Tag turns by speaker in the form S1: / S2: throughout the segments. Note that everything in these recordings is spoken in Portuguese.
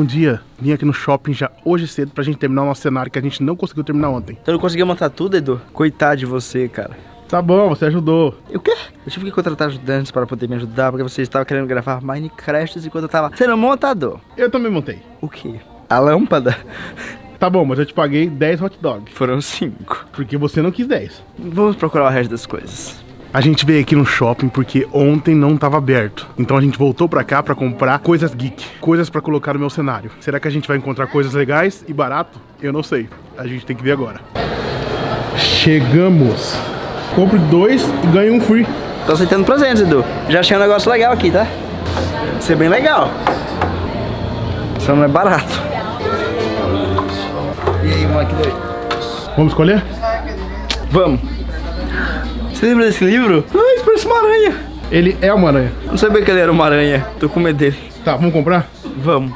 S1: Bom dia. Vim aqui no shopping já hoje cedo pra gente terminar o nosso cenário que a gente não conseguiu terminar ontem.
S2: Você não conseguiu montar tudo, Edu? Coitado de você, cara.
S1: Tá bom, você ajudou.
S2: E o quê? Eu tive que contratar ajudantes para poder me ajudar, porque você estava querendo gravar Minecraft enquanto eu tava sendo montador.
S1: Eu também montei.
S2: O quê? A lâmpada?
S1: Tá bom, mas eu te paguei 10 hot dogs.
S2: Foram cinco.
S1: Porque você não quis 10.
S2: Vamos procurar o resto das coisas.
S1: A gente veio aqui no shopping porque ontem não tava aberto. Então a gente voltou pra cá pra comprar coisas geek, coisas pra colocar no meu cenário. Será que a gente vai encontrar coisas legais e barato? Eu não sei. A gente tem que ver agora. Chegamos. Compre dois e ganhe um free.
S2: Tô aceitando presentes, Edu. Já achei um negócio legal aqui, tá? Vai ser bem legal. Só não é barato. E aí, moleque doido?
S1: Vamos escolher?
S2: Vamos. Você lembra desse livro? Ah, isso parece uma aranha.
S1: Ele é uma aranha.
S2: Não sabia que ele era uma aranha. Tô com medo dele.
S1: Tá, vamos comprar?
S2: Vamos.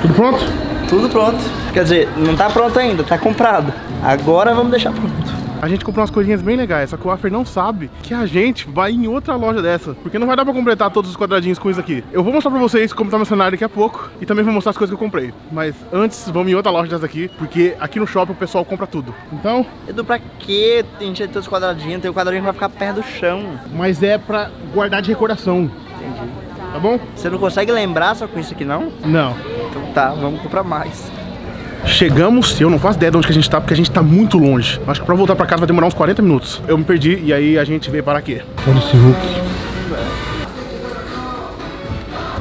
S1: Tudo pronto?
S2: Tudo pronto. Quer dizer, não tá pronto ainda, tá comprado. Agora vamos deixar pronto.
S1: A gente comprou umas coisinhas bem legais, só que o Afer não sabe que a gente vai em outra loja dessa. Porque não vai dar pra completar todos os quadradinhos com isso aqui. Eu vou mostrar pra vocês como tá meu cenário daqui a pouco. E também vou mostrar as coisas que eu comprei. Mas antes, vamos em outra loja dessa aqui. Porque aqui no shopping o pessoal compra tudo. Então,
S2: Edu, pra quê? Tem gente tem os quadradinhos, tem o quadradinho que vai ficar perto do chão.
S1: mas é pra guardar de recordação.
S2: Entendi.
S1: Tá bom?
S2: Você não consegue lembrar só com isso aqui, não?
S1: Não.
S2: Então tá, vamos comprar mais.
S1: Chegamos, eu não faço ideia de onde que a gente tá, porque a gente tá muito longe. Acho que pra voltar pra casa vai demorar uns 40 minutos. Eu me perdi e aí a gente veio para aqui. Olha esse Hulk.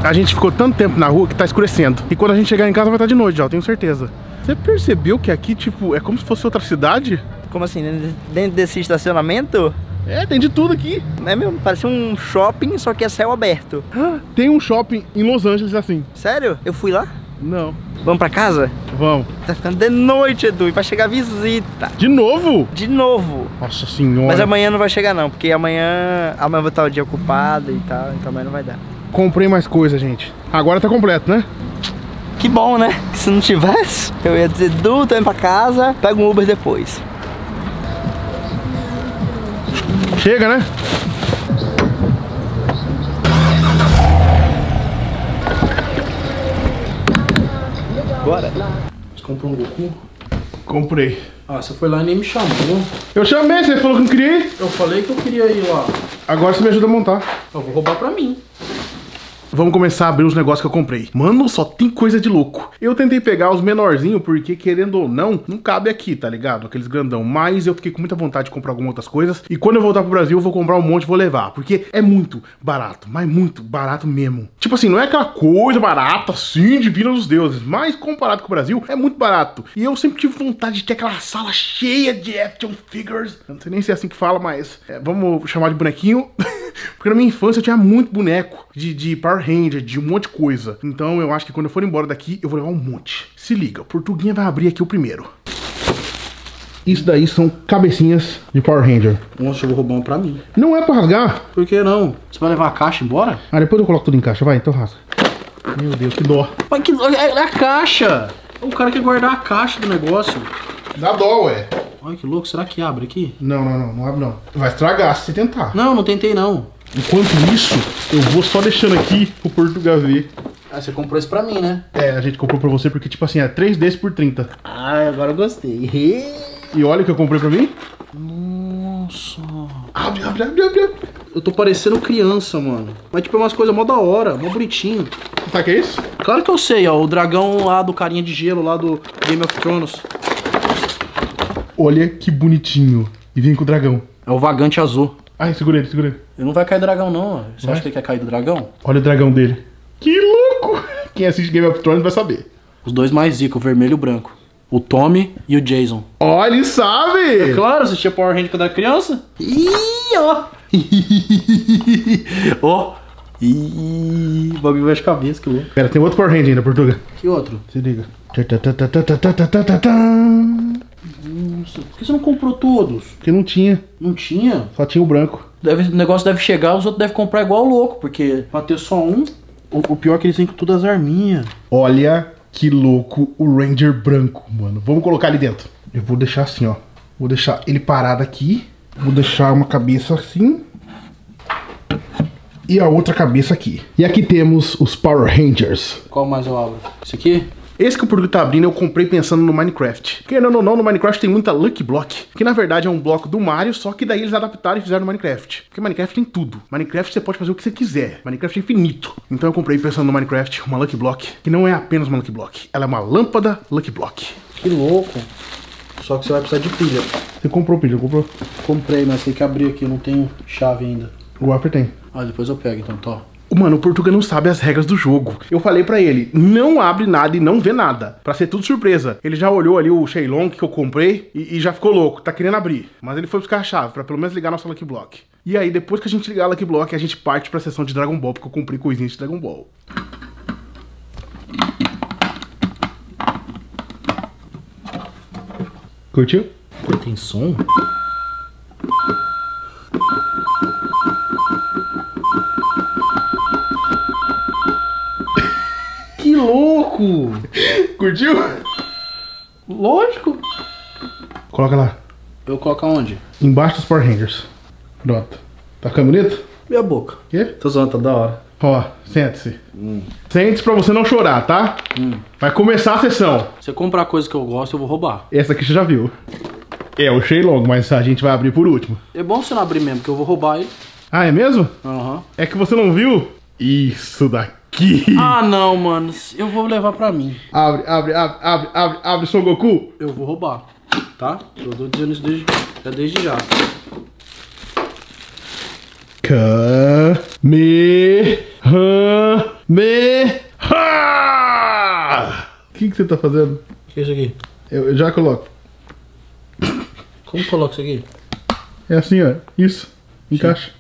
S1: A gente ficou tanto tempo na rua que tá escurecendo. E quando a gente chegar em casa vai estar de noite já, eu tenho certeza. Você percebeu que aqui, tipo, é como se fosse outra cidade?
S2: Como assim? dentro- desse estacionamento?
S1: É, tem de tudo aqui.
S2: É mesmo, parece um shopping, só que é céu aberto.
S1: Tem um shopping em Los Angeles assim.
S2: Sério? Eu fui lá?
S1: Não.
S2: Vamos pra casa?
S1: Vamos.
S2: Tá ficando de noite, Edu, e vai chegar visita.
S1: De novo?
S2: De novo.
S1: Nossa senhora.
S2: Mas amanhã não vai chegar não, porque amanhã, amanhã vou estar o dia ocupado e tal, então amanhã não vai dar.
S1: Comprei mais coisa, gente. Agora tá completo, né?
S2: Que bom, né? Que se não tivesse, eu ia dizer, Du, tô indo pra casa, pega um Uber depois.
S1: Chega, né?
S2: Bora.
S3: Você comprou um Goku?
S1: Comprei.
S3: Ah, você foi lá e nem me chamou.
S1: Eu chamei, você falou que não queria ir.
S3: Eu falei que eu queria ir lá.
S1: Agora você me ajuda a montar.
S3: Eu vou roubar pra mim.
S1: Vamos começar a abrir os negócios que eu comprei. Mano, só tem coisa de louco. Eu tentei pegar os menorzinhos, porque querendo ou não, não cabe aqui, tá ligado? Aqueles grandão. Mas eu fiquei com muita vontade de comprar algumas outras coisas. E quando eu voltar pro Brasil, eu vou comprar um monte e vou levar. Porque é muito barato, mas muito barato mesmo. Tipo assim, não é aquela coisa barata assim, divina dos deuses. Mas comparado com o Brasil, é muito barato. E eu sempre tive vontade de ter aquela sala cheia de action figures. Eu não sei nem se é assim que fala, mas é, vamos chamar de bonequinho. Porque na minha infância eu tinha muito boneco de, de Power Ranger, de um monte de coisa. Então eu acho que quando eu for embora daqui, eu vou levar um monte. Se liga, o Portuguinha vai abrir aqui o primeiro. Isso daí são cabecinhas de Power Ranger.
S3: Nossa, eu vou roubar um pra mim.
S1: Não é pra rasgar.
S3: Por que não? Você vai levar a caixa embora?
S1: Ah, depois eu coloco tudo em caixa. Vai, então rasga. Meu Deus, que dó.
S3: Mas que... É, é a caixa! O cara quer guardar a caixa do negócio.
S1: Dá dó, ué.
S3: Olha que louco, será que abre aqui?
S1: Não, não, não, não abre não. Vai estragar se você tentar.
S3: Não, não tentei não.
S1: Enquanto isso, eu vou só deixando aqui o Portugal ver.
S3: Ah, você comprou isso pra mim, né?
S1: É, a gente comprou pra você porque, tipo assim, é 3 desses por 30.
S3: Ah, agora eu gostei.
S1: E olha o que eu comprei pra mim.
S3: Nossa.
S1: Abre, abre, abre, abre.
S3: Eu tô parecendo criança, mano. Mas tipo, é umas coisas mó da hora, mó bonitinho.
S1: Sabe o que é isso?
S3: Claro que eu sei, ó. O dragão lá do carinha de gelo, lá do Game of Thrones.
S1: Olha que bonitinho. E vem com o dragão.
S3: É o vagante azul.
S1: Ai, segura ele, segura ele.
S3: Ele não vai cair dragão, não. ó. Você
S1: Vai?
S3: acha que ele quer cair do dragão?
S1: Olha o dragão dele. Que louco! Quem assiste Game of Thrones vai saber.
S3: Os dois mais zica, o vermelho e o branco. O Tommy e o Jason.
S1: Olha, ele sabe!
S3: Claro, assistia Power Ranger quando era criança. Ih, ó. ó. Ih, o bagulho vai de cabeça, que louco.
S1: Pera, tem outro Power Ranger ainda, Portuga.
S3: Que outro?
S1: Se liga. Porque
S3: Nossa, por que você não comprou todos?
S1: não tinha,
S3: Não tinha?
S1: só tinha o branco.
S3: Deve, o negócio deve chegar, os outros devem comprar igual louco, porque pra ter só um, o, o pior é que eles têm com todas as arminhas.
S1: Olha que louco o Ranger branco, mano. Vamos colocar ali dentro. Eu vou deixar assim, ó. Vou deixar ele parado aqui. Vou deixar uma cabeça assim. e a outra cabeça aqui. E aqui temos os Power Rangers.
S3: Qual mais eu abro? Esse aqui?
S1: Esse que o Portugal tá abrindo eu comprei pensando no Minecraft. Querendo ou não, no Minecraft tem muita Lucky Block, que na verdade é um bloco do Mario, só que daí eles adaptaram e fizeram no Minecraft. Porque Minecraft tem tudo. Minecraft você pode fazer o que você quiser. Minecraft é infinito. Então eu comprei pensando no Minecraft uma Lucky Block, que não é apenas uma Lucky Block, ela é uma lâmpada Lucky Block.
S3: Que louco. Só que você vai precisar de pilha.
S1: Você comprou, Pedro? Comprou?
S3: Comprei, mas tem que abrir aqui, eu não tenho chave ainda.
S1: O Wafer tem.
S3: Ah, depois eu pego então, tá.
S1: Mano, o Portuga não sabe as regras do jogo. Eu falei pra ele, não abre nada e não vê nada. Pra ser tudo surpresa. Ele já olhou ali o Shenlong que eu comprei e, e já ficou louco, tá querendo abrir. Mas ele foi buscar a chave, pra pelo menos ligar nossa Lucky Block. E aí, depois que a gente ligar a Lucky Block, a gente parte pra sessão de Dragon Ball, porque eu comprei coisinhas de Dragon Ball. Curtiu?
S3: Tem som? Que louco!
S1: Curtiu?
S3: Lógico.
S1: Coloca lá.
S3: Eu coloco aonde?
S1: Embaixo dos Power Rangers. Pronto. Tá ficando bonito?
S3: Minha boca.
S1: Quê?
S3: Tô zoando, tá da hora.
S1: Ó, sente-se. Sente-se pra você não chorar, tá? Vai começar a sessão.
S3: Se você comprar coisa que eu gosto, eu vou roubar.
S1: Essa aqui você já viu. É o Shenlong, mas a gente vai abrir por último.
S3: É bom você não abrir mesmo, porque eu vou roubar ele.
S1: Ah, é mesmo?
S3: Aham.
S1: É que você não viu? Isso daqui.
S3: Ah, não, mano. Eu vou levar pra mim.
S1: Abre, abre, abre, abre, abre, abre, Son Goku.
S3: Eu vou roubar. Tá? Eu tô dizendo isso desde, já desde já.
S1: Kamehameha! O que, que você tá fazendo?
S3: O que é isso aqui?
S1: Eu, eu já coloco.
S3: Como coloca isso aqui?
S1: É assim, ó. Isso. Encaixa.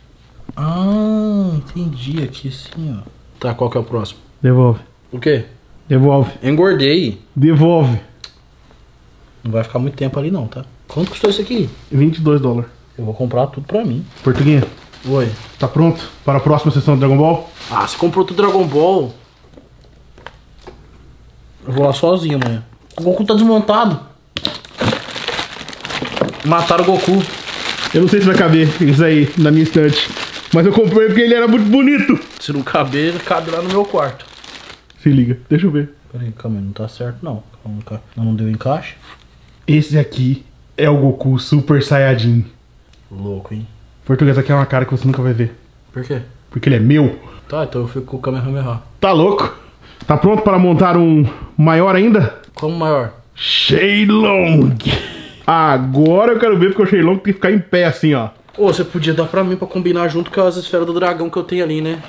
S3: Ah, entendi. Aqui assim, ó. Tá, qual que é o próximo?
S1: Devolve.
S3: O quê?
S1: Devolve.
S3: Engordei.
S1: Devolve.
S3: Não vai ficar muito tempo ali não, tá? Quanto custou isso aqui?
S1: 22 dólares.
S3: Eu vou comprar tudo pra mim.
S1: Portuguinha,
S3: Oi.
S1: tá pronto para a próxima sessão do Dragon Ball?
S3: Ah, você comprou tudo Dragon Ball? Eu vou lá sozinho amanhã. O Goku tá desmontado. Mataram o Goku.
S1: Eu não sei se vai caber isso aí na minha estante. Mas eu comprei porque ele era muito bonito.
S3: Se não caber, ele cabe lá no meu quarto.
S1: Se liga, deixa eu ver.
S3: Peraí, calma aí, não tá certo não. Calma. Não, não deu encaixe?
S1: Esse aqui é o Goku Super Saiyajin.
S3: Louco, hein?
S1: Português aqui é uma cara que você nunca vai ver.
S3: Por quê?
S1: Porque ele é meu.
S3: Tá, então eu fico com o Kamehameha.
S1: Tá louco? Tá pronto para montar um maior ainda?
S3: Como maior?
S1: Shenlong. Agora eu quero ver porque o Shenlong tem que ficar em pé assim, ó.
S3: Ô, você podia dar pra mim pra combinar junto com as esferas do dragão que eu tenho ali, né?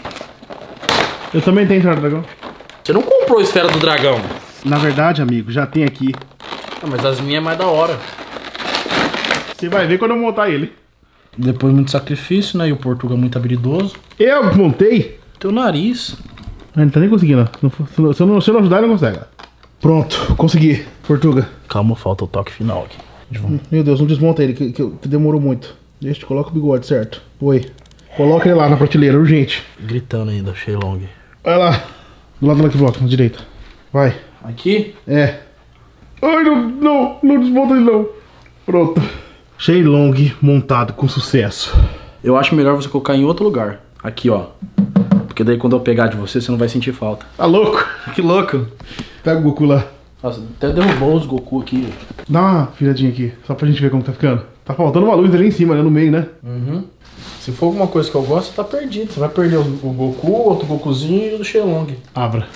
S1: Eu também tenho Senhora Dragão.
S3: Você não comprou a esfera do dragão.
S1: Na verdade, amigo, já tem aqui.
S3: Ah, mas as minhas é mais da hora.
S1: Você vai ver quando eu montar ele.
S3: Depois muito sacrifício, né? E o Portugal é muito habilidoso.
S1: Eu montei.
S3: Teu nariz.
S1: Ah, não tá nem conseguindo. Se eu não, se eu não ajudar, ele não consegue. Pronto, consegui. Portuga.
S3: Calma, falta o toque final aqui.
S1: Meu Deus, não desmonta ele, que, que- que demorou muito. Deixa, coloca o bigode, certo? Oi. Coloca ele lá na prateleira, urgente.
S3: Gritando ainda, Shenlong.
S1: Vai lá. Do lado do Lucky Block, na direita. Vai.
S3: Aqui?
S1: É. Ai, não, não, não desmonta ele não. Pronto. Shenlong montado com sucesso.
S3: Eu acho melhor você colocar em outro lugar. Aqui, ó. Porque daí quando eu pegar de você, você não vai sentir falta.
S1: Tá louco?
S3: Que louco.
S1: Pega o Goku lá.
S3: Nossa, até derrubou os Goku aqui.
S1: Dá uma viradinha aqui, só pra gente ver como tá ficando. Tá faltando uma luz ali em cima, né? No meio, né?
S3: Uhum. Se for alguma coisa que eu gosto, tá perdido. Você vai perder o Goku, outro Gokuzinho e o do Shenlong.
S1: Abra.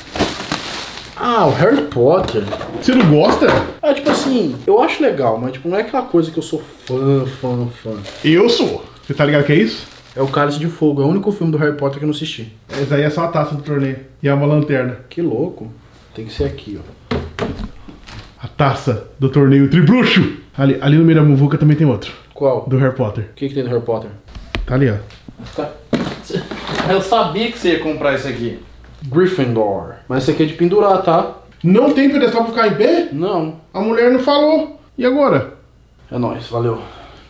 S3: Ah, o Harry Potter.
S1: Você não gosta?
S3: Ah, tipo assim, eu acho legal, mas tipo, não é aquela coisa que eu sou fã, fã, fã.
S1: Eu sou. Você tá ligado que é isso?
S3: É o Cálice de Fogo, é o único filme do Harry Potter que eu não assisti.
S1: Essa aí é só a taça do torneio. E é uma lanterna.
S3: Que louco. Tem que ser aqui, ó.
S1: A taça do torneio Tribruxo. Ali, ali no meio da muvuca também tem outro.
S3: Qual?
S1: Do Harry Potter.
S3: O que, que tem do Harry Potter?
S1: Tá ali, ó.
S3: Eu sabia que você ia comprar esse aqui. Gryffindor. Mas esse aqui é de pendurar, tá?
S1: Não tem pedestal pra ficar em pé?
S3: Não.
S1: A mulher não falou. E agora?
S3: É nóis, valeu.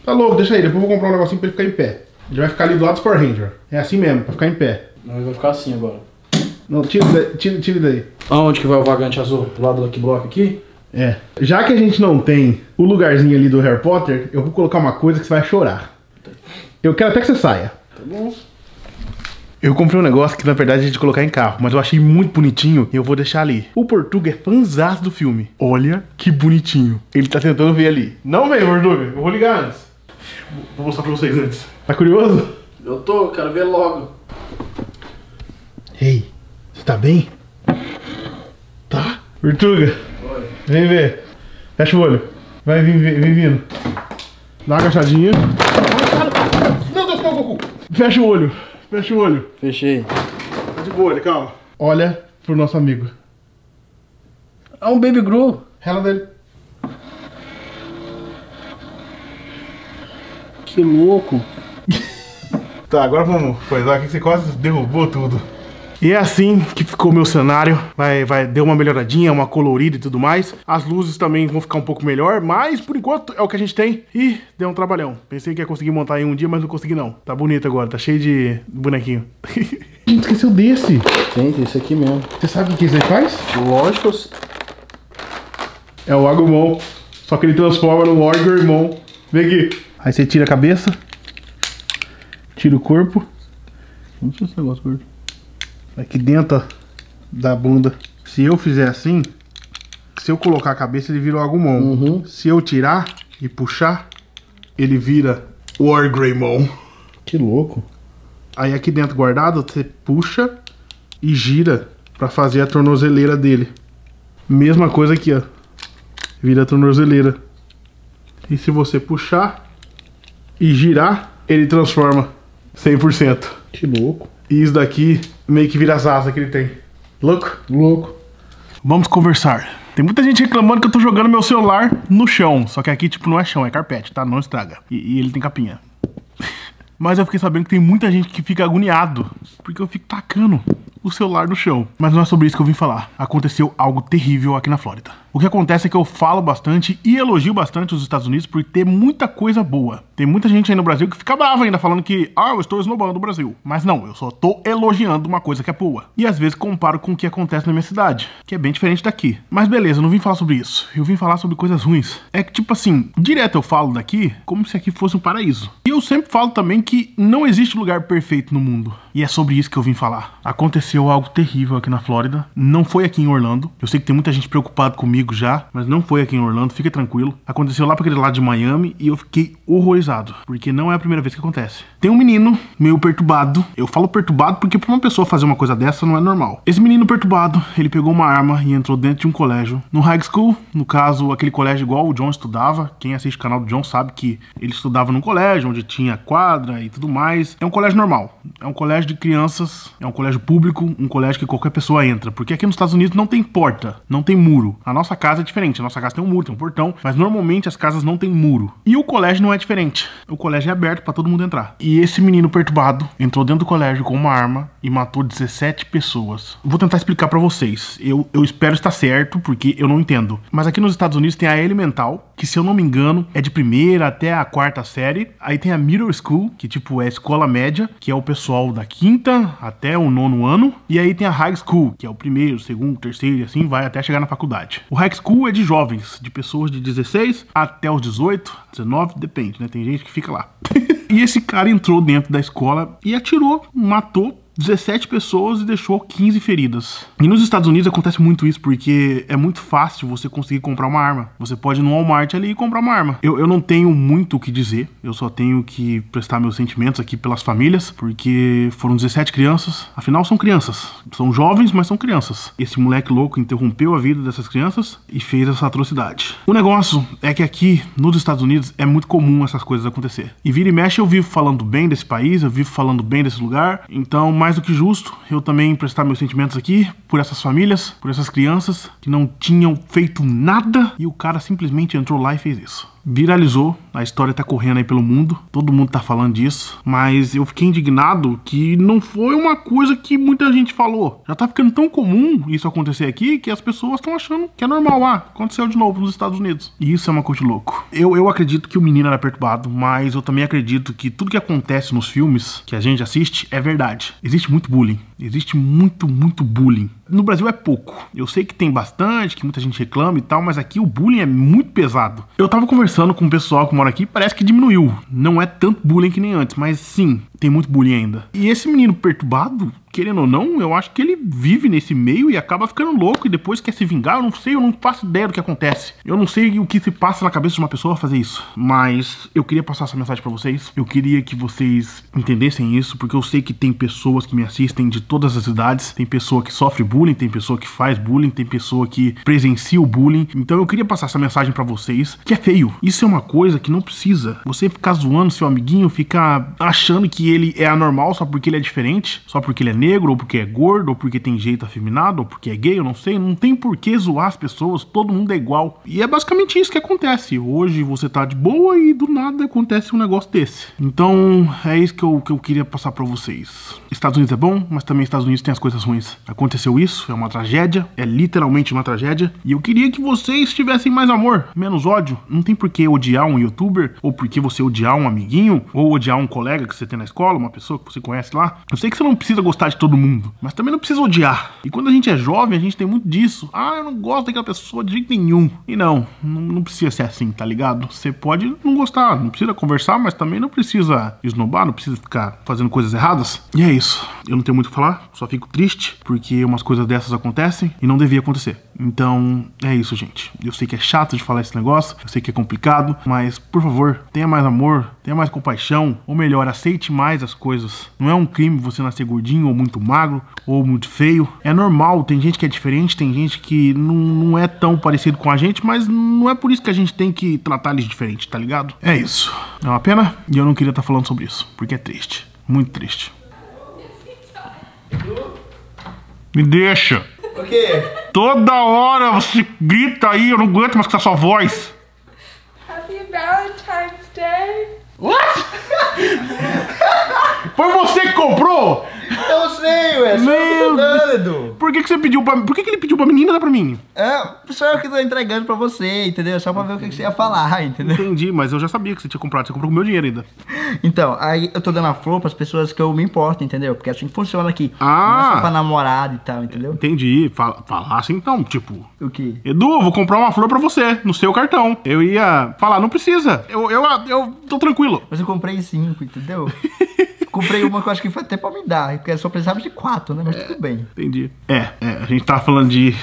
S1: Tá louco, deixa aí. Depois eu vou comprar um negocinho pra ele ficar em pé. Ele vai ficar ali do lado dos Power Ranger. É assim mesmo, pra ficar em pé.
S3: Não, ele vai ficar assim agora.
S1: Não, tira daí. Tira, tira daí.
S3: Aonde que vai o vagante azul? Do lado do Lucky Block aqui?
S1: É. Já que a gente não tem o lugarzinho ali do Harry Potter, eu vou colocar uma coisa que você vai chorar. Eu quero até que você saia.
S3: Tá bom.
S1: Eu comprei um negócio que na verdade é de colocar em carro, mas eu achei muito bonitinho e eu vou deixar ali. O Portuga é fãzão do filme. Olha que bonitinho. Ele tá tentando ver ali. Não vem, Portuga. Eu vou ligar antes. Vou mostrar pra vocês antes. Tá curioso?
S3: Eu tô, quero ver logo.
S1: Ei, você tá bem? Tá? Portuga. Vem ver. Fecha o olho. Vai vir, vem, vindo. Dá uma agachadinha. Não, Deus, não, Goku. Fecha o olho. Fecha o olho.
S3: Fechei.
S1: Tá de boa, ele, calma. Olha pro nosso amigo.
S3: É um Baby Gru.
S1: Rela dele.
S3: Que louco.
S1: Tá, agora vamos coisar aqui que você quase derrubou tudo. E é assim que ficou o meu cenário. Vai, vai, deu uma melhoradinha, uma colorida e tudo mais. As luzes também vão ficar um pouco melhor, mas por enquanto é o que a gente tem. Ih, deu um trabalhão. Pensei que ia conseguir montar em um dia, mas não consegui não. Tá bonito agora, tá cheio de bonequinho. a gente esqueceu desse.
S3: Tem esse aqui mesmo.
S1: Você sabe o que isso aí faz?
S3: Lógico.
S1: É o Agumon. Só que ele transforma no Orgrimmon. Vem aqui. Aí você tira a cabeça. Tira o corpo.
S3: Não sei esse negócio gordo.
S1: Aqui dentro da bunda. Se eu fizer assim, se eu colocar a cabeça, ele vira o Agumon.
S3: Uhum.
S1: Se eu tirar e puxar, ele vira o Orgrimmon.
S3: Que louco.
S1: Aí aqui dentro guardado, você puxa e gira pra fazer a tornozeleira dele. Mesma coisa aqui, ó. Vira a tornozeleira. E se você puxar e girar, ele transforma 100%.
S3: Que louco.
S1: E isso daqui meio que vira as asas que ele tem. Louco?
S3: Louco.
S1: Vamos conversar. Tem muita gente reclamando que eu tô jogando meu celular no chão. Só que aqui, tipo, não é chão, é carpete, tá? Não estraga. E, e ele tem capinha. Mas eu fiquei sabendo que tem muita gente que fica agoniado. Porque eu fico tacando o celular no chão. Mas não é sobre isso que eu vim falar. Aconteceu algo terrível aqui na Flórida. O que acontece é que eu falo bastante e elogio bastante os Estados Unidos por ter muita coisa boa. Tem muita gente aí no Brasil que fica brava ainda falando que, ah, eu estou esnobando o Brasil. Mas não, eu só tô elogiando uma coisa que é boa. E às vezes comparo com o que acontece na minha cidade, que é bem diferente daqui. Mas beleza, eu não vim falar sobre isso. Eu vim falar sobre coisas ruins. É que, tipo assim, direto eu falo daqui como se aqui fosse um paraíso. E eu sempre falo também que não existe lugar perfeito no mundo. E é sobre isso que eu vim falar. Aconteceu algo terrível aqui na Flórida. Não foi aqui em Orlando. Eu sei que tem muita gente preocupada comigo já, mas não foi aqui em Orlando. Fica tranquilo. Aconteceu lá para aquele lado de Miami e eu fiquei horrorizado, porque não é a primeira vez que acontece. Tem um menino meio perturbado. Eu falo perturbado porque para uma pessoa fazer uma coisa dessa não é normal. Esse menino perturbado, ele pegou uma arma e entrou dentro de um colégio, no high school, no caso, aquele colégio igual o John estudava. Quem assiste o canal do John sabe que ele estudava num colégio onde tinha quadra e tudo mais. É um colégio normal. É um colégio de crianças, é um colégio público, um colégio que qualquer pessoa entra, porque aqui nos Estados Unidos não tem porta, não tem muro. A nossa casa é diferente, a nossa casa tem um muro, tem um portão, mas normalmente as casas não tem muro. E o colégio não é diferente. O colégio é aberto para todo mundo entrar. E esse menino perturbado entrou dentro do colégio com uma arma e matou 17 pessoas. Vou tentar explicar para vocês. Eu, eu espero estar certo, porque eu não entendo. Mas aqui nos Estados Unidos tem a elemental, que se eu não me engano é de primeira até a quarta série. Aí tem a middle school, que tipo é escola média, que é o pessoal da quinta até o nono ano. E aí tem a high school, que é o primeiro, segundo, terceiro e assim vai até chegar na faculdade. O high school é de jovens, de pessoas de 16 até os 18, 19, depende, né? Tem gente que fica lá. e esse cara entrou dentro da escola e atirou, matou 17 pessoas e deixou 15 feridas. E nos Estados Unidos acontece muito isso, porque é muito fácil você conseguir comprar uma arma. Você pode ir no Walmart ali e comprar uma arma. Eu, eu não tenho muito o que dizer, eu só tenho que prestar meus sentimentos aqui pelas famílias, porque foram 17 crianças. Afinal, são crianças. São jovens, mas são crianças. Esse moleque louco interrompeu a vida dessas crianças e fez essa atrocidade. O negócio é que aqui nos Estados Unidos é muito comum essas coisas acontecer. E vira e mexe eu vivo falando bem desse país, eu vivo falando bem desse lugar. Então, mais do que justo, eu também prestar meus sentimentos aqui por essas famílias, por essas crianças que não tinham feito nada e o cara simplesmente entrou lá e fez isso. Viralizou, a história tá correndo aí pelo mundo, todo mundo tá falando disso, mas eu fiquei indignado que não foi uma coisa que muita gente falou. Já tá ficando tão comum isso acontecer aqui que as pessoas estão achando que é normal. Ah, aconteceu de novo nos Estados Unidos. E isso é uma coisa de louco. Eu, eu acredito que o menino era perturbado, mas eu também acredito que tudo que acontece nos filmes que a gente assiste é verdade. Existe muito bullying. Existe muito, muito bullying. No Brasil é pouco. Eu sei que tem bastante, que muita gente reclama e tal, mas aqui o bullying é muito pesado. Eu tava conversando com o pessoal que mora aqui, parece que diminuiu. Não é tanto bullying que nem antes, mas sim, tem muito bullying ainda. E esse menino perturbado, querendo ou não, eu acho que ele vive nesse meio e acaba ficando louco e depois quer se vingar. Eu não sei, eu não faço ideia do que acontece. Eu não sei o que se passa na cabeça de uma pessoa fazer isso. Mas eu queria passar essa mensagem para vocês. Eu queria que vocês entendessem isso, porque eu sei que tem pessoas que me assistem de todas as idades. Tem pessoa que sofre bullying, tem pessoa que faz bullying, tem pessoa que presencia o bullying. Então eu queria passar essa mensagem para vocês, que é feio. Isso é uma coisa que não precisa. Você ficar zoando seu amiguinho, ficar achando que ele é anormal só porque ele é diferente, só porque ele é negro, ou porque é gordo, ou porque tem jeito afeminado, ou porque é gay, eu não sei. Não tem por que zoar as pessoas, todo mundo é igual. E é basicamente isso que acontece. Hoje você tá de boa e do nada acontece um negócio desse. Então é isso que eu, que eu queria passar para vocês. Estados Unidos é bom, mas também Estados Unidos tem as coisas ruins. Aconteceu isso, é uma tragédia, é literalmente uma tragédia. E eu queria que vocês tivessem mais amor, menos ódio. Não tem por que odiar um youtuber, ou por que você odiar um amiguinho, ou odiar um colega que você tem na escola, uma pessoa que você conhece lá. Eu sei que você não precisa gostar de todo mundo, mas também não precisa odiar. E quando a gente é jovem, a gente tem muito disso. Ah, eu não gosto daquela pessoa de jeito nenhum. E não, não, não precisa ser assim, tá ligado? Você pode não gostar, não precisa conversar, mas também não precisa esnobar, não precisa ficar fazendo coisas erradas. E é isso. Eu não tenho muito o que falar, só fico triste porque umas coisas dessas acontecem e não devia acontecer. Então, é isso, gente. Eu sei que é chato de falar esse negócio, eu sei que é complicado, mas por favor, tenha mais amor, tenha mais compaixão, ou melhor, aceite mais as coisas. Não é um crime você nascer gordinho ou muito magro ou muito feio. É normal, tem gente que é diferente, tem gente que não, não é tão parecido com a gente, mas não é por isso que a gente tem que tratar eles diferente, tá ligado? É isso. É uma pena e eu não queria estar falando sobre isso, porque é triste. Muito triste. Me deixa.
S2: O quê?
S1: Toda hora você grita aí, eu não aguento mais com essa sua voz.
S4: Happy Valentine's Day.
S1: What? Foi você que comprou?
S2: Eu sei, ué. Que
S1: Meu
S2: Edu.
S1: Por que, que você pediu pra Por que, que ele pediu pra menina dar pra mim?
S2: É, sou eu que tô entregando pra você, entendeu? Só pra ver o que, que você ia falar, entendeu?
S1: Entendi, mas eu já sabia que você tinha comprado. Você comprou com o meu dinheiro ainda.
S2: Então, aí eu tô dando a flor pras pessoas que eu me importo, entendeu? Porque é assim que funciona aqui.
S1: Ah.
S2: Não é só pra namorado e tal, entendeu?
S1: Entendi. Fala, falasse então, tipo.
S2: O quê?
S1: Edu, eu vou comprar uma flor pra você, no seu cartão. Eu ia falar, não precisa. Eu, eu, eu tô tranquilo.
S2: Mas eu comprei cinco, entendeu? comprei uma que eu acho que foi até pra me dar, porque só precisava de quatro, né? Mas tudo bem.
S1: Entendi. É, é, a gente tava falando de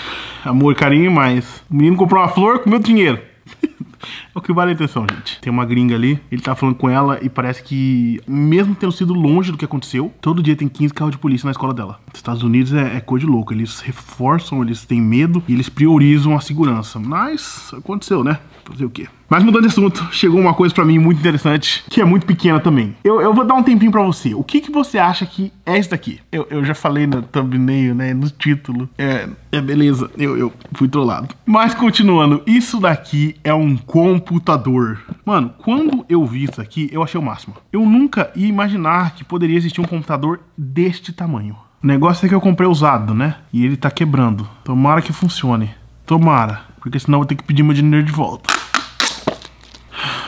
S1: amor e carinho, mas o menino comprou uma flor com meu dinheiro. É o que vale a atenção, gente. Tem uma gringa ali, ele tá falando com ela e parece que, mesmo tendo sido longe do que aconteceu, todo dia tem 15 carros de polícia na escola dela. Nos Estados Unidos é, é coisa de louco. Eles reforçam, eles têm medo e eles priorizam a segurança. Mas aconteceu, né? Fazer o quê? Mas mudando de assunto, chegou uma coisa pra mim muito interessante, que é muito pequena também. Eu, eu vou dar um tempinho pra você. O que, que você acha que é isso daqui? Eu, eu já falei no thumbnail, né? No título. É, é beleza, eu, eu fui trollado. Mas continuando, isso daqui é um computador. Mano, quando eu vi isso aqui, eu achei o máximo. Eu nunca ia imaginar que poderia existir um computador deste tamanho. O negócio é que eu comprei usado, né? E ele tá quebrando. Tomara que funcione. Tomara. Porque senão eu vou ter que pedir meu dinheiro de volta.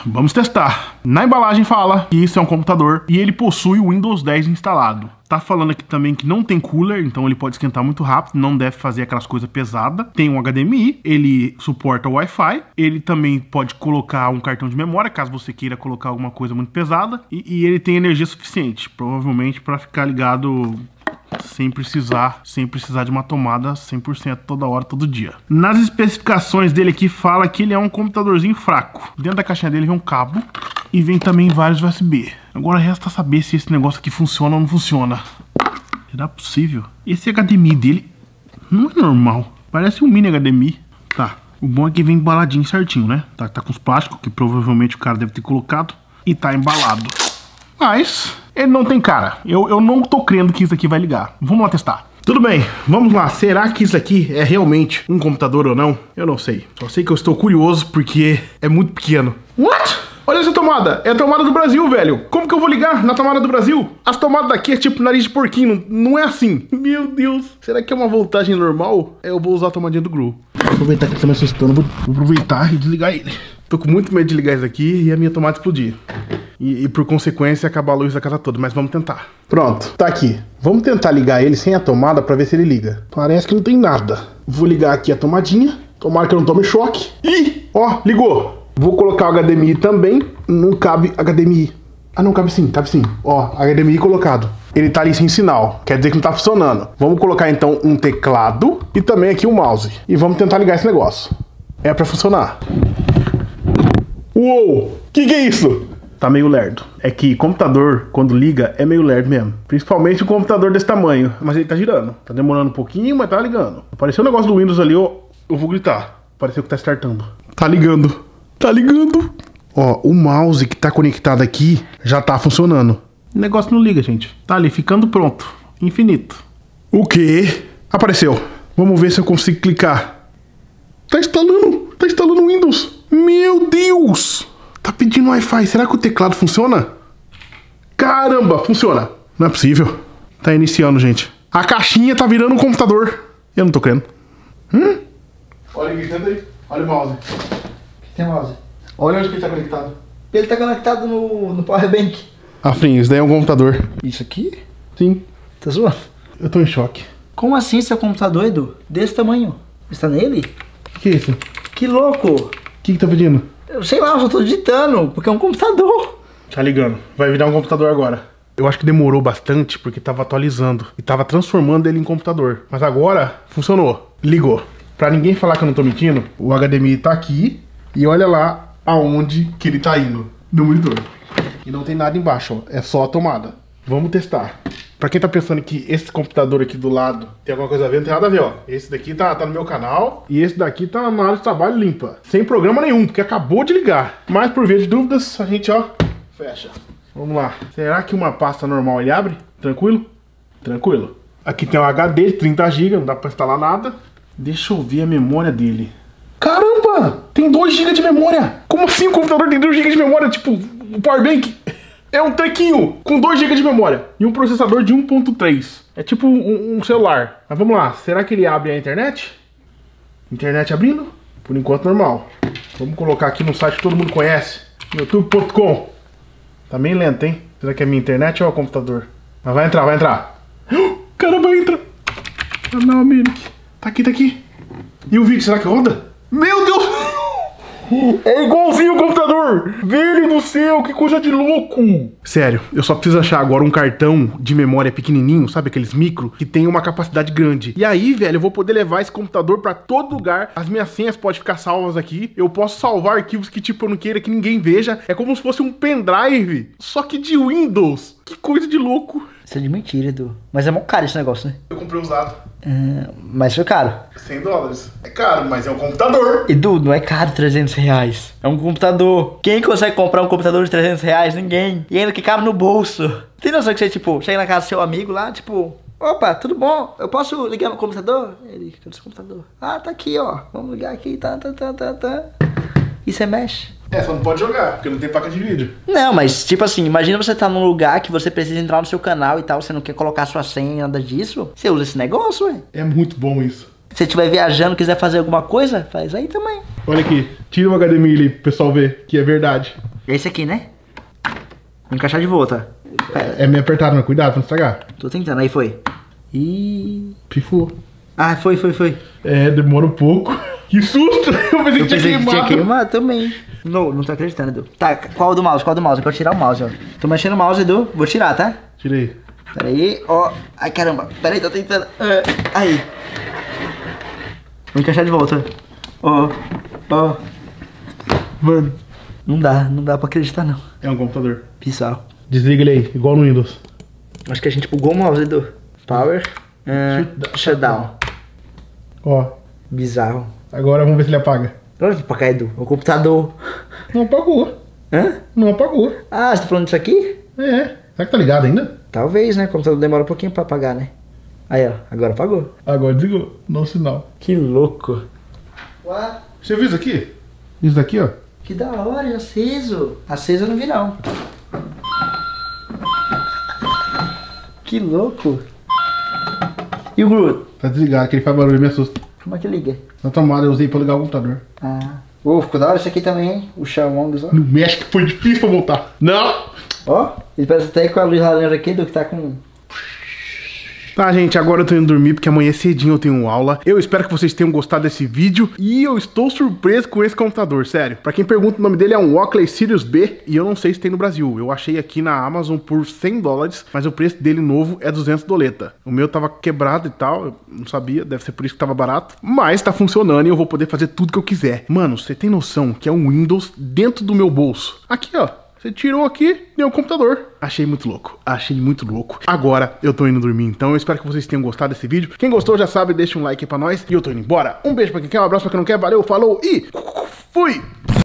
S1: Vamos testar. Na embalagem fala que isso é um computador e ele possui o Windows 10 instalado. Tá falando aqui também que não tem cooler, então ele pode esquentar muito rápido, não deve fazer aquelas coisas pesadas. Tem um HDMI, ele suporta Wi-Fi, ele também pode colocar um cartão de memória, caso você queira colocar alguma coisa muito pesada, e, e ele tem energia suficiente, provavelmente para ficar ligado sem precisar, sem precisar de uma tomada 100% toda hora, todo dia. Nas especificações dele aqui fala que ele é um computadorzinho fraco. Dentro da caixinha dele vem um cabo e vem também vários USB. Agora resta saber se esse negócio aqui funciona ou não funciona. Será possível? Esse HDMI dele não é normal. Parece um mini HDMI. Tá. O bom é que vem embaladinho certinho, né? Tá, tá com os plásticos que provavelmente o cara deve ter colocado. E tá embalado. Mas ele não tem cara. Eu, eu não tô crendo que isso aqui vai ligar. Vamos lá testar. Tudo bem, vamos lá. Será que isso aqui é realmente um computador ou não? Eu não sei. Só sei que eu estou curioso porque é muito pequeno. What? Olha essa tomada. É a tomada do Brasil, velho. Como que eu vou ligar na tomada do Brasil? As tomadas daqui é tipo nariz de porquinho. Não, é assim. Meu Deus. Será que é uma voltagem normal? Eu vou usar a tomadinha do Gru. Vou aproveitar que ele tá me assustando. Vou aproveitar e desligar ele. Tô com muito medo de ligar isso aqui e a minha tomada explodir. E, e, por consequência acabar a luz da casa toda, mas vamos tentar. Pronto, tá aqui. Vamos tentar ligar ele sem a tomada pra ver se ele liga. Parece que não tem nada. Vou ligar aqui a tomadinha. Tomara que eu não tome choque. Ih, ó, ligou. Vou colocar o HDMI também. Não cabe HDMI. Ah, não, cabe sim, cabe sim. Ó, HDMI colocado. Ele tá ali sem sinal, quer dizer que não tá funcionando. Vamos colocar então um teclado e também aqui o mouse. E vamos tentar ligar esse negócio. É pra funcionar. Uou! Que que é isso? Tá meio lerdo. É que computador, quando liga, é meio lerdo mesmo. Principalmente um computador desse tamanho. Mas ele tá girando. Tá demorando um pouquinho, mas tá ligando. Apareceu um negócio do Windows ali, ó. Eu vou gritar. Pareceu que tá startando. Tá ligando. Tá ligando. Ó, o mouse que tá conectado aqui já tá funcionando. O negócio não liga, gente. Tá ali, ficando pronto. Infinito. O quê? Apareceu. Vamos ver se eu consigo clicar. Tá instalando. Tá instalando o Windows. Meu Deus! Tá pedindo Wi-Fi. Será que o teclado funciona? Caramba, funciona. Não é possível. Tá iniciando, gente. A caixinha tá virando um computador. Eu não tô crendo. Hum? Olha aqui, senta aí. Olha o mouse.
S2: Tem mouse.
S1: Olha onde que ele tá conectado.
S2: Ele tá conectado no, no Power Bank.
S1: Afrim, isso daí é um computador.
S2: Isso aqui?
S1: Sim.
S2: Tá zoando?
S1: Eu tô em choque.
S2: Como assim seu computador, Edu? Desse tamanho? Está nele?
S1: O que é isso?
S2: Que louco!
S1: Que que tá pedindo?
S2: Eu sei lá, eu só tô digitando, porque é um computador.
S1: Tá ligando. Vai virar um computador agora. Eu acho que demorou bastante porque tava atualizando e tava transformando ele em computador. Mas agora funcionou. Ligou. Pra ninguém falar que eu não tô mentindo, o HDMI tá aqui e olha lá aonde que ele tá indo no monitor. E não tem nada embaixo, ó. É só a tomada. Vamos testar. Pra quem tá pensando que esse computador aqui do lado tem alguma coisa a ver, não tem nada a ver, ó. Esse daqui tá, tá no meu canal e esse daqui tá na área de trabalho limpa. Sem programa nenhum, porque acabou de ligar. Mas por via de dúvidas, a gente, ó, fecha. Vamos lá. Será que uma pasta normal ele abre? Tranquilo? Tranquilo. Aqui tem um HD de 30 GB, não dá pra instalar nada. Deixa eu ver a memória dele. Caramba! Tem 2 GB de memória! Como assim o computador tem 2 GB de memória? Tipo, o Powerbank é um tequinho com 2 GB de memória e um processador de 1.3. É tipo um, um celular. Mas vamos lá, será que ele abre a internet? Internet abrindo? Por enquanto normal. Vamos colocar aqui no site que todo mundo conhece, youtube.com. Tá meio lento, hein? Será que é minha internet ou é o computador? Mas vai entrar, vai entrar. Caramba, entra. Ah, não, Mirik. Tá aqui, tá aqui. E o vídeo, será que roda? Meu Deus! É igualzinho o computador! Velho do céu, que coisa de louco! Sério, eu só preciso achar agora um cartão de memória pequenininho, sabe aqueles micro, que tem uma capacidade grande. E aí, velho, eu vou poder levar esse computador pra todo lugar. As minhas senhas podem ficar salvas aqui. Eu posso salvar arquivos que, tipo, eu não queira que ninguém veja. É como se fosse um pendrive, só que de Windows. Que coisa de louco!
S2: Isso é de mentira, Edu. Mas é mó caro esse negócio, né?
S1: Eu comprei usado.
S2: É, mas foi caro.
S1: 100 dólares. É caro, mas é um computador.
S2: Edu, não é caro 300 reais. É um computador. Quem consegue comprar um computador de 300 reais? Ninguém. E ainda que cabe no bolso. Tem noção que você, tipo, chega na casa do seu amigo lá, tipo... Opa, tudo bom? Eu posso ligar meu computador? Ele, cadê seu computador? Ah, tá aqui, ó. Vamos ligar aqui, tá, tá, tá, tá, tá. E você mexe.
S1: É, só não pode jogar, porque não tem placa de vídeo.
S2: Não, mas tipo assim, imagina você tá num lugar que você precisa entrar no seu canal e tal, você não quer colocar sua senha, nada disso. Você usa esse negócio, ué.
S1: É muito bom isso.
S2: Se você estiver viajando, quiser fazer alguma coisa, faz aí também.
S1: Olha aqui, tira o HDMI ali pro pessoal ver que é verdade.
S2: É esse aqui, né? Vou encaixar de volta. Pera,
S1: É meio apertado, mas cuidado pra não estragar.
S2: tô tentando, aí foi. Ih.
S1: Pifou.
S2: Ah, foi, foi, foi.
S1: É, demora um pouco. Que susto! Eu pensei
S2: Eu
S1: que tinha
S2: pensei que tinha
S1: queimado.
S2: queimado também. Não, não tô acreditando, Edu. Tá, qual do mouse? Qual do mouse? Eu quero tirar o mouse, ó. Tô mexendo o mouse, Edu. Vou tirar, tá?
S1: Tirei.
S2: Pera aí, ó. Ai, caramba. Pera aí, tô tentando. Ah, aí. Vou encaixar de volta. Ó, ó.
S1: Mano,
S2: Não dá, não dá pra acreditar, não.
S1: é um computador.
S2: Bizarro.
S1: Desliga ele aí, igual no Windows.
S2: Acho que a gente bugou o mouse, Edu. Power. ah, shutdown.
S1: Ó,
S2: Bizarro.
S1: agora vamos ver se ele apaga.
S2: Olha pra cá, Edu. O computador.
S1: Não apagou.
S2: Hã?
S1: Não apagou.
S2: Ah, você tá falando disso aqui?
S1: É. Será que tá ligado ainda?
S2: Talvez, né? O computador demora um pouquinho pra apagar, né? Aí, ó. Agora apagou.
S1: Agora desligou. Não sinal.
S2: Que louco. Ué?
S1: Você viu isso aqui? Isso daqui, ó.
S2: Que da hora, aceso. Aceso eu não vi, não. Que louco. E o Groot?
S1: Tá desligado, que ele faz barulho e me assusta.
S2: Como é que liga?
S1: Na tomada eu usei pra ligar o computador.
S2: Ah. Ô, ficou da hora isso aqui também, hein? O Xamong, ó.
S1: No México foi difícil pra voltar. Não!
S2: Ó, ele parece até com a luz laranja aqui do que tá com...
S1: Tá, gente, agora eu tô indo dormir porque amanhã cedinho eu tenho aula. Eu espero que vocês tenham gostado desse vídeo e eu estou surpreso com esse computador, sério. Pra quem pergunta, o nome dele é um Oakley Sirius B e eu não sei se tem no Brasil. Eu achei aqui na Amazon por 100 dólares, mas o preço dele novo é 200 doleta. O meu tava quebrado e tal, eu não sabia, deve ser por isso que tava barato. Mas tá funcionando e eu vou poder fazer tudo que eu quiser. Mano, você tem noção que é um Windows dentro do meu bolso? Aqui, ó. Você tirou aqui, deu o computador. Achei muito louco, achei muito louco. Agora eu tô indo dormir, então eu espero que vocês tenham gostado desse vídeo. Quem gostou já sabe, deixa um like aí pra nós. E eu tô indo embora. Um beijo pra quem quer, um abraço pra quem não quer. Valeu, falou e fui!